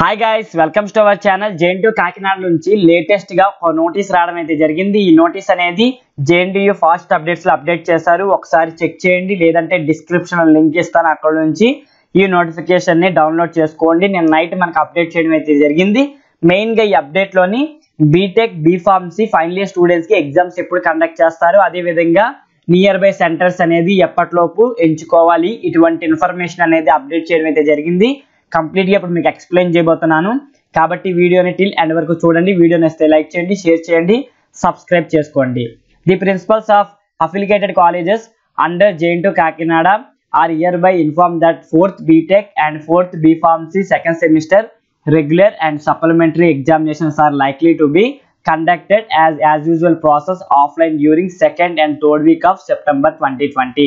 Hi guys welcome to our channel JNTU Kakinada నుంచి లేటెస్ట్గా ఒక నోటీస్ రావడం అయితే జరిగింది. ఈ నోటీస్ అనేది జేఎన్టీయూ ఫాస్ట్ అప్డేట్స్లో అప్డేట్ చేశారు. ఒకసారి చెక్ చేయండి. లేదంటే డిస్క్రిప్షన్ లింక్ ఇస్తాను అక్కడ నుంచి. ఈ నోటిఫికేషన్ని డౌన్లోడ్ చేసుకోండి. నేను నైట్ మనకు అప్డేట్ చేయడం అయితే జరిగింది. మెయిన్గా ఈ అప్డేట్లోని బీటెక్ బీఫార్మసీ ఫైనల్ ఇయర్ స్టూడెంట్స్కి ఎగ్జామ్స్ ఎప్పుడు కండక్ట్ చేస్తారు. అదే విధంగా నియర్ బై సెంటర్స్ అనేది ఎప్పటిలోపు ఎంచుకోవాలి. ఇటువంటి ఇన్ఫర్మేషన్ అనేది అప్డేట్ చేయడం అయితే జరిగింది. కంప్లీట్గా ఇప్పుడు మీకు ఎక్స్ప్లెయిన్ చేయబోతున్నాను. కాబట్టి వీడియోని టిల్ ఎండ్ వరకు చూడండి. వీడియో నచ్చితే లైక్ చేయండి షేర్ చేయండి సబ్స్క్రైబ్ చేసుకోండి. The principals of affiliated colleges under JNTU Kakinada are hereby inform that fourth BTech and fourth BPharmacy second semester regular and supplementary examinations are likely to be conducted as as usual process offline during second and third week of September 2020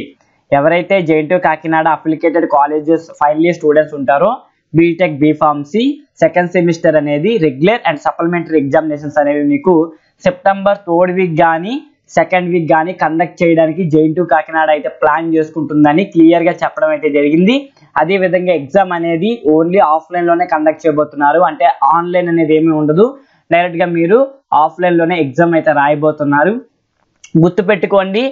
ఎవరైతే JNT Kakinada affiliated colleges final year students ఉంటారో BTech BPharmacy second semester అనేది regular and supplementary examinations అనేవి మీకు September third week కానీ second week కానీ conduct చేయడానికి JNT Kakinada అయితే plan చేసుకుంటుందని క్లియర్గా చెప్పడం అయితే జరిగింది. అదే విధంగా ఎగ్జామ్ అనేది ఓన్లీ ఆఫ్లైన్లోనే కండక్ట్ చేయబోతున్నారు. అంటే ఆన్లైన్ అనేది ఏమీ ఉండదు. డైరెక్ట్గా మీరు ఆఫ్లైన్లోనే ఎగ్జామ్ అయితే రాయబోతున్నారు. గుర్తుపెట్టుకోండి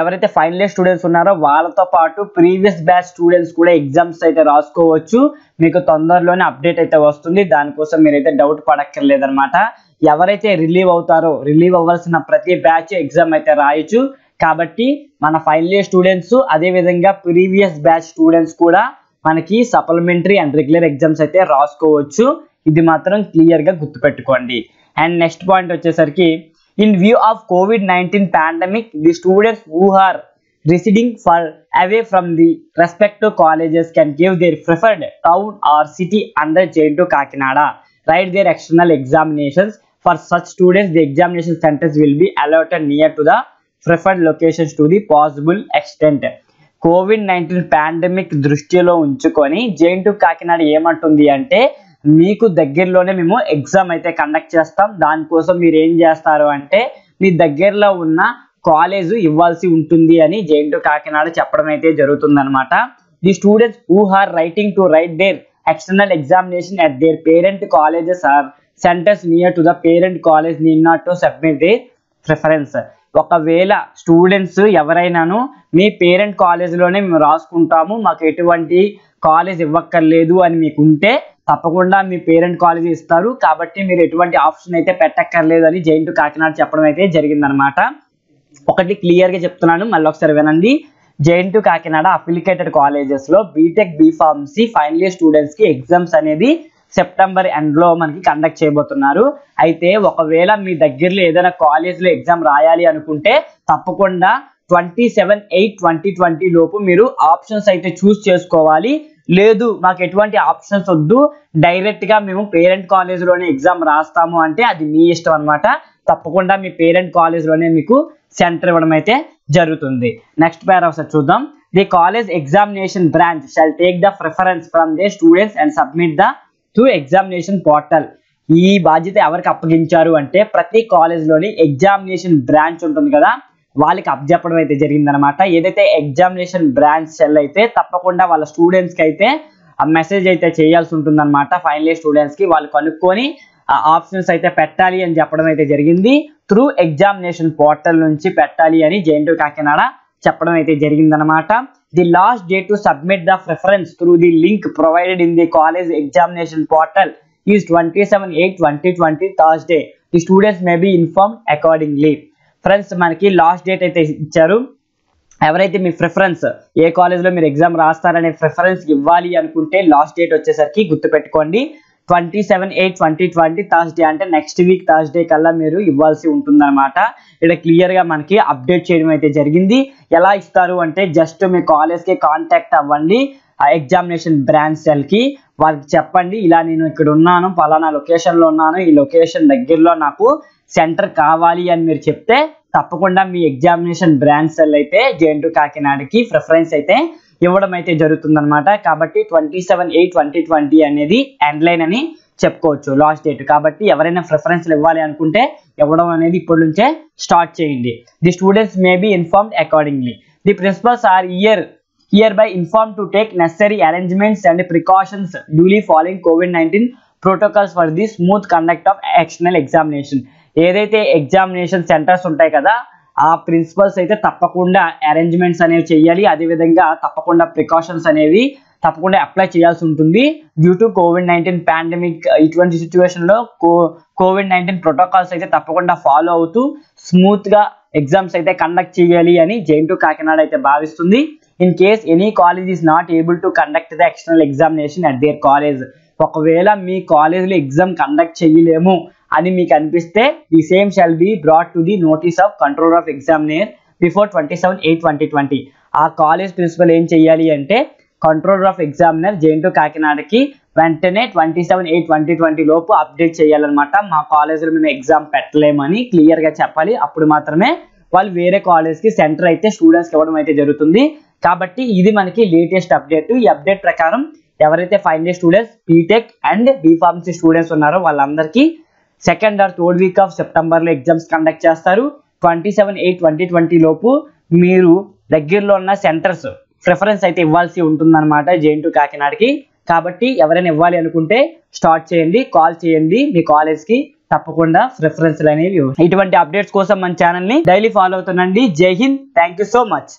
ఎవరైతే ఫైనల్ ఇయర్ స్టూడెంట్స్ ఉన్నారో వాళ్ళతో పాటు ప్రీవియస్ బ్యాచ్ స్టూడెంట్స్ కూడా ఎగ్జామ్స్ అయితే రాసుకోవచ్చు. మీకు తొందరలోనే అప్డేట్ అయితే వస్తుంది. దానికోసం మీరైతే డౌట్ పడక్కర్లేదన్నమాట. ఎవరైతే రిలీవ్ అవుతారో రిలీవ్ అవ్వాల్సిన ప్రతి బ్యాచ్ ఎగ్జామ్ అయితే రాయొచ్చు. కాబట్టి మన ఫైనల్ ఇయర్ స్టూడెంట్స్ అదేవిధంగా ప్రీవియస్ బ్యాచ్ స్టూడెంట్స్ కూడా మనకి సప్లిమెంటరీ అండ్ రెగ్యులర్ ఎగ్జామ్స్ అయితే రాసుకోవచ్చు. ఇది మాత్రం క్లియర్గా గుర్తుపెట్టుకోండి. అండ్ నెక్స్ట్ పాయింట్ వచ్చేసరికి in view of Covid nineteen pandemic the students who are residing for away from the respective colleges can give their preferred town or city under J2 Kakinada. Write their external examinations. For such students, the examination centers will be allotted near to the preferred locations to the possible extent. Covid nineteen pandemic దృష్టిలో ఉంచుకొని Jain to Kakinada ఏమంటుంది అంటే మీకు దగ్గరలోనే మేము exam అయితే conduct చేస్తాం. దానికోసం మీరు ఏం చేస్తారు అంటే మీ దగ్గరలో ఉన్న కాలేజ్ ఇవ్వాల్సి ఉంటుంది అని జేఎన్టు కాకినాడ చెప్పడం అయితే జరుగుతుందనమాట the students who are writing to write their external examination at their parent colleges or centres near to the parent college need not to submit their preference ఒకవేళ స్టూడెంట్స్ ఎవరైనాను మీ పేరెంట్ కాలేజీలోనే మేము రాసుకుంటాము. మాకు ఎటువంటి కాలేజ్ ఇవ్వక్కర్లేదు అని మీకు ఉంటే తప్పకుండా మీ పేరెంట్ కాలేజ్ ఇస్తారు కాబట్టి మీరు ఎటువంటి ఆప్షన్ అయితే పెట్టక్కర్లేదని అని జైన్ టు కాకినాడ చెప్పడం అయితే జరిగిందనమాట. ఒకటి క్లియర్గా చెప్తున్నాను మళ్ళీ ఒకసారి వినండి. జైన్ టు కాకినాడ అఫిలికేటెడ్ కాలేజెస్లో బీటెక్ బీఫార్మసీ ఫైనల్ ఇయర్ స్టూడెంట్స్కి ఎగ్జామ్స్ అనేది సెప్టెంబర్ ఎండ్లో మనకి కండక్ట్ చేయబోతున్నారు. అయితే ఒకవేళ మీ దగ్గరలో ఏదైనా కాలేజ్లో ఎగ్జామ్ రాయాలి అనుకుంటే తప్పకుండా twenty seven eight twenty twenty లోపు మీరు ఆప్షన్స్ అయితే చూస్ చేసుకోవాలి. లేదు మాకు ఎటువంటి ఆప్షన్స్ వద్దు. డైరెక్ట్గా మేము పేరెంట్ కాలేజ్లోనే ఎగ్జామ్ రాస్తాము అంటే అది మీ ఇష్టం అన్నమాట. తప్పకుండా మీ పేరెంట్ కాలేజ్లోనే మీకు సెంటర్ ఇవ్వడం అయితే జరుగుతుంది. నెక్స్ట్ పేర్ ఒకసారి చూద్దాం. The college examination branch shall take the preference from the students and submit the to examination portal ఈ బాధ్యత ఎవరికి అప్పగించారు అంటే ప్రతి కాలేజ్లోని ఎగ్జామినేషన్ బ్రాంచ్ ఉంటుంది కదా. వాళ్ళకి అప్పచెప్పడం అయితే జరిగిందనమాట ఏదైతే ఎగ్జామినేషన్ బ్రాంచ్ సెల్ అయితే తప్పకుండా వాళ్ళ స్టూడెంట్స్కి అయితే ఆ మెసేజ్ అయితే చేయాల్సి ఉంటుందన్నమాట ఫైనల్ ఇయర్ స్టూడెంట్స్కి. వాళ్ళు కనుక్కొని ఆ ఆప్షన్స్ అయితే పెట్టాలి అని చెప్పడం అయితే జరిగింది. త్రూ ఎగ్జామినేషన్ పోర్టల్ నుంచి పెట్టాలి అని జేఎన్టీ కాకినాడ చెప్పడం అయితే జరిగిందనమాట the last day to submit the preference through the link provided in the college examination portal is twenty seven eight twenty twenty Thursday the students may be inform accordingly friends మనకి last date అయితే ఇచ్చారు. ఎవరైతే మీ preference ఏ కాలేజ్లో మీరు exam రాస్తారనే preference ఇవ్వాలి అనుకుంటే last date వచ్చేసరికి గుర్తుపెట్టుకోండి. Twenty seven eight twenty twenty Thursday అంటే నెక్స్ట్ వీక్ థర్స్డే కల్లా మీరు ఇవ్వాల్సి ఉంటుందన్నమాట. ఇక్కడ క్లియర్గా మనకి అప్డేట్ చేయడం అయితే జరిగింది. ఎలా ఇస్తారు అంటే జస్ట్ మీ కాలేజ్కి కాంటాక్ట్ అవ్వండి. ఎగ్జామినేషన్ బ్రాంచ్ సెల్కి. వాళ్ళకి చెప్పండి ఇలా నేను ఇక్కడ ఉన్నాను పలానా లొకేషన్లో ఉన్నాను ఈ లొకేషన్ దగ్గరలో నాకు సెంటర్ కావాలి అని మీరు చెప్తే తప్పకుండా మీ ఎగ్జామినేషన్ బ్రాంచ్ సెల్ అయితే జేఎన్ కాకినాడకి ప్రిఫరెన్స్ అయితే ఇవ్వడం అయితే జరుగుతుందనమాట కాబట్టి twenty seven eight twenty twenty అనేది ఎండ్లైన్ అని చెప్పుకోవచ్చు లాస్ట్ డేట్ కాబట్టి ఎవరైనా ప్రిఫరెన్స్ ఇవ్వాలి అనుకుంటే ఇవ్వడం అనేది ఇప్పటి నుంచే స్టార్ట్ చేయండి. The students may be informed accordingly the principals are year hereby informed to take necessary arrangements and precautions duly following COVID-19 protocols for the smooth conduct of external examination ఏదైతే examination centres ఉంటాయి కదా ఆ principles అయితే తప్పకుండా arrangements అనేవి చేయాలి. అదేవిధంగా తప్పకుండా ప్రికాషన్స్ అనేవి తప్పకుండా అప్లై చేయాల్సి ఉంటుంది. Due to COVID nineteen pandemic ఇటువంటి సిచ్యువేషన్లో కో కోవిడ్ నైన్టీన్ ప్రోటోకాల్స్ అయితే తప్పకుండా ఫాలో అవుతూ స్మూత్గా ఎగ్జామ్స్ అయితే కండక్ట్ చేయాలి అని జైన్ టు కాకినాడ అయితే భావిస్తుంది. In case any college is not able to conduct the external examination at their college ఒకవేళ మీ కాలేజ్లో ఎగ్జామ్ కండక్ట్ చేయలేము అని మీకు అనిపిస్తే the same shall be brought to the notice of controller of examiner before twenty seven eight twenty twenty ఆ college principal ఏం చేయాలి అంటే కంట్రోలర్ ఆఫ్ ఎగ్జామినర్ జేఎన్టు కాకినాడకి వెంటనే twenty seven eight twenty twenty లోపు అప్డేట్ చేయాలన్నమాట. మా కాలేజీలో మేము ఎగ్జామ్ పెట్టలేమని క్లియర్గా చెప్పాలి. అప్పుడు మాత్రమే వాళ్ళు వేరే కాలేజ్కి సెంటర్ అయితే స్టూడెంట్స్కి ఇవ్వడం అయితే జరుగుతుంది. కాబట్టి ఇది మనకి లేటెస్ట్ అప్డేట్ ఈ అప్డేట్ ప్రకారం ఎవరైతే final year students BTech and BPharmacy students ఉన్నారో వాళ్ళందరికీ second or third week of సెప్టెంబర్లో ఎగ్జామ్స్ కండక్ట్ చేస్తారు. Twenty seven eight twenty twenty లోపు మీరు దగ్గరలో ఉన్న సెంటర్స్ ప్రిఫరెన్స్ అయితే ఇవ్వాల్సి ఉంటుందన్నమాట. జేఎన్ టు కాకినాడకి. కాబట్టి ఎవరైనా ఇవ్వాలి అనుకుంటే స్టార్ట్ చేయండి కాల్ చేయండి. మీ కాలేజ్కి తప్పకుండా ప్రిఫరెన్స్ అనేవి ఇటువంటి అప్డేట్స్ కోసం మన ఛానల్ని డైలీ ఫాలో అవుతుండండి. జై Hind. Thank you so much